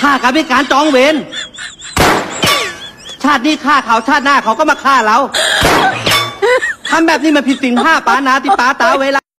ฆ่ากันเป็นการจองเวร ชาตินี้ฆ่าเขาชาติหน้าเขาก็มาฆ่าเรา ทำแบบนี้มันผิดศีลห้าปานาติปาตาเวลา